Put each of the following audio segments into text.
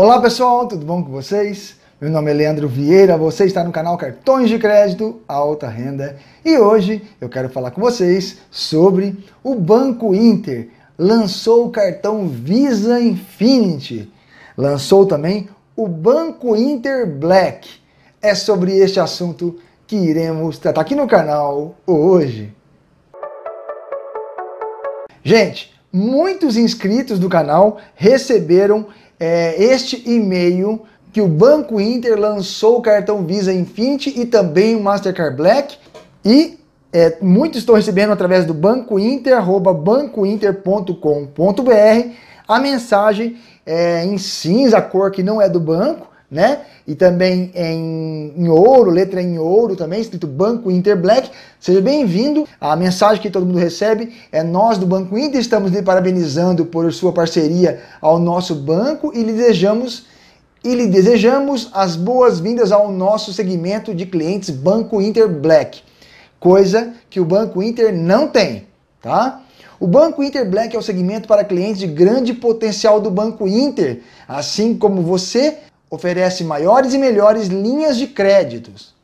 Olá pessoal, tudo bom com vocês? Meu nome é Leandro Vieira, você está no canal Cartões de Crédito Alta Renda e hoje eu quero falar com vocês sobre o Banco Inter. Lançou o cartão Visa Infinity, lançou também o Banco Inter Black. É sobre este assunto que iremos tratar aqui no canal hoje. Gente, muitos inscritos do canal receberam é, este e-mail que o Banco Inter lançou o cartão Visa Infinity e também o Mastercard Black e é, muitos estão recebendo através do Banco Inter, arroba bancointer.com.br a mensagem é, em cinza, cor que não é do banco, né? E também em, em, ouro, letra em ouro também, escrito Banco Inter Black. Seja bem-vindo. A mensagem que todo mundo recebe é nós do Banco Inter estamos lhe parabenizando por sua parceria ao nosso banco e lhe desejamos e lhe desejamos as boas-vindas ao nosso segmento de clientes Banco Inter Black, coisa que o Banco Inter não tem, tá? O Banco Inter Black é o segmento para clientes de grande potencial do Banco Inter, assim como você oferece maiores e melhores linhas de créditos,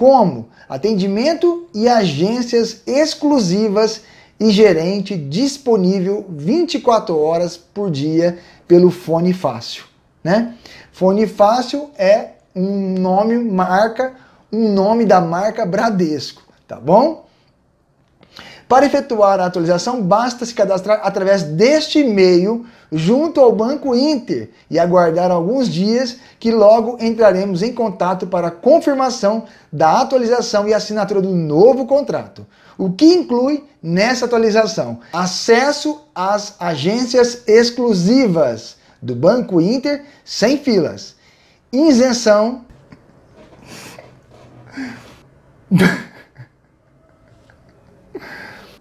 como atendimento e agências exclusivas e gerente disponível 24 horas por dia pelo fone fácil, né? Fone fácil é um nome marca, um nome da marca Bradesco, tá bom? Para efetuar a atualização, basta se cadastrar através deste e-mail junto ao Banco Inter e aguardar alguns dias que logo entraremos em contato para confirmação da atualização e assinatura do novo contrato. O que inclui nessa atualização? Acesso às agências exclusivas do Banco Inter sem filas. Isenção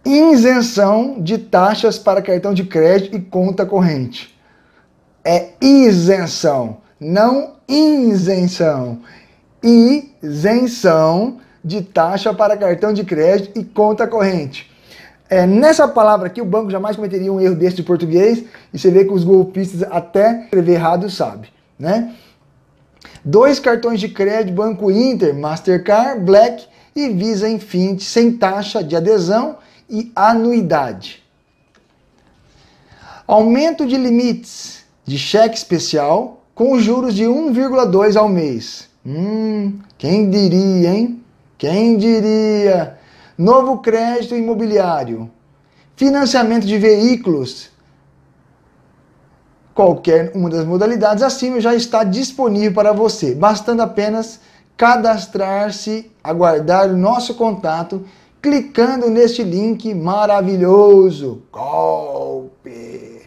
isenção de taxas para cartão de crédito e conta corrente. É isenção, não isenção. Isenção de taxa para cartão de crédito e conta corrente. É, nessa palavra aqui, o banco jamais cometeria um erro desse de português, e você vê que os golpistas até escrever errado sabe, né? Dois cartões de crédito Banco Inter, Mastercard, Black e Visa Infinity sem taxa de adesão e anuidade. Aumento de limites de cheque especial com juros de 1,2 ao mês. Hum, quem diria, hein? Quem diria? Novo crédito imobiliário. Financiamento de veículos. Qualquer uma das modalidades acima já está disponível para você, bastando apenas cadastrar-se, aguardar o nosso contato clicando neste link maravilhoso. Golpe!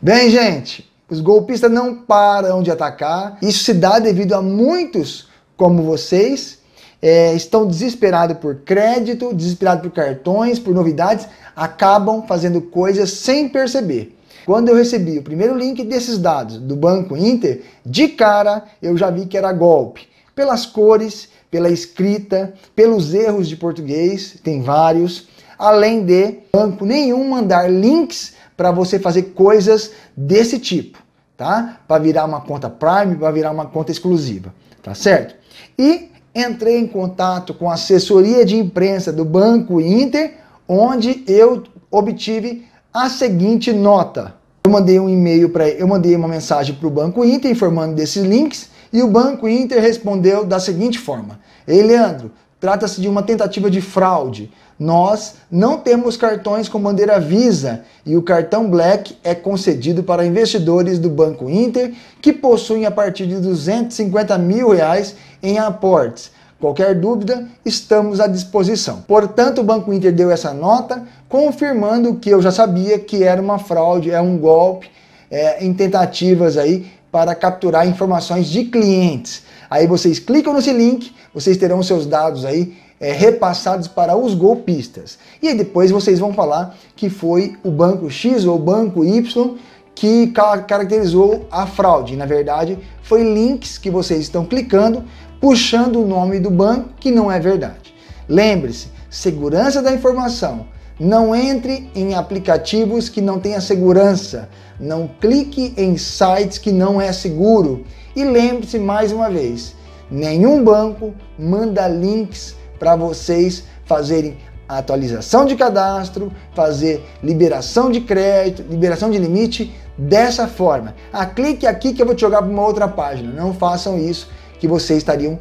Bem, gente, os golpistas não param de atacar. Isso se dá devido a muitos como vocês é, estão desesperados por crédito, desesperados por cartões, por novidades, acabam fazendo coisas sem perceber. Quando eu recebi o primeiro link desses dados do Banco Inter, de cara eu já vi que era golpe. Pelas cores, pela escrita, pelos erros de português, tem vários, além de banco nenhum mandar links para você fazer coisas desse tipo, tá? Para virar uma conta Prime, para virar uma conta exclusiva, tá certo? E entrei em contato com a assessoria de imprensa do Banco Inter, onde eu obtive a seguinte nota. Eu mandei um e-mail para eu mandei uma mensagem para o Banco Inter informando desses links e o Banco Inter respondeu da seguinte forma: Ei, Leandro, trata-se de uma tentativa de fraude. Nós não temos cartões com bandeira Visa e o cartão Black é concedido para investidores do Banco Inter que possuem a partir de 250 mil reais em aportes. Qualquer dúvida, estamos à disposição. Portanto, o Banco Inter deu essa nota, confirmando que eu já sabia que era uma fraude, é um golpe, é, em tentativas aí para capturar informações de clientes. Aí vocês clicam nesse link, vocês terão seus dados aí é, repassados para os golpistas. E aí depois vocês vão falar que foi o banco X ou o banco Y que caracterizou a fraude. Na verdade, foi links que vocês estão clicando, puxando o nome do banco, que não é verdade. Lembre-se, segurança da informação, Não entre em aplicativos que não tenha segurança. Não clique em sites que não é seguro. E lembre-se mais uma vez, nenhum banco manda links para vocês fazerem atualização de cadastro, fazer liberação de crédito, liberação de limite dessa forma. Ah, clique aqui que eu vou te jogar para uma outra página. Não façam isso, que vocês estariam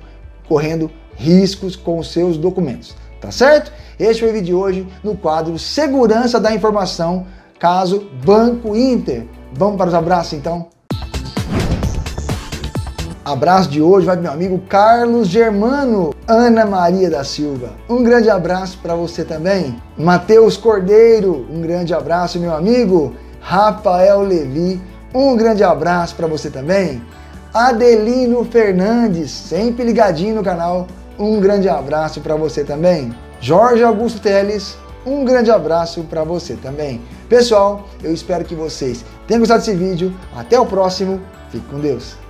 correndo riscos com os seus documentos. Tá certo? Este foi o vídeo de hoje no quadro Segurança da Informação, caso Banco Inter. Vamos para os abraços então? Abraço de hoje vai para meu amigo Carlos Germano, Ana Maria da Silva. Um grande abraço para você também. Matheus Cordeiro, um grande abraço, meu amigo. Rafael Levi, um grande abraço para você também. Adelino Fernandes, sempre ligadinho no canal. Um grande abraço para você também. Jorge Augusto Teles, um grande abraço para você também. Pessoal, eu espero que vocês tenham gostado desse vídeo. Até o próximo. Fique com Deus.